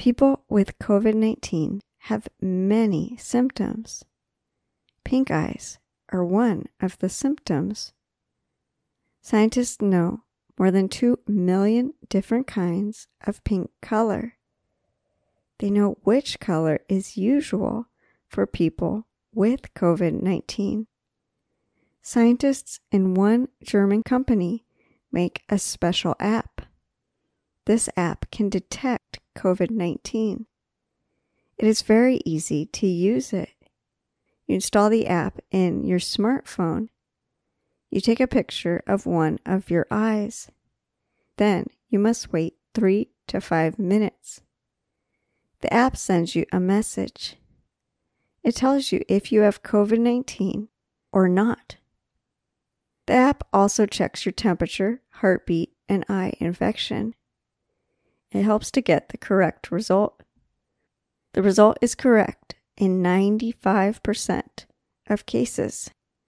People with COVID 19 have many symptoms. Pink eyes are one of the symptoms. Scientists know more than 2 million different kinds of pink color. They know which color is usual for people with COVID 19. Scientists in one German company make a special app. This app can detect COVID 19. It is very easy to use it. You install the app in your smartphone. You take a picture of one of your eyes. Then you must wait three to five minutes. The app sends you a message. It tells you if you have COVID 19 or not. The app also checks your temperature, heartbeat, and eye infection. It helps to get the correct result. The result is correct in 95% of cases.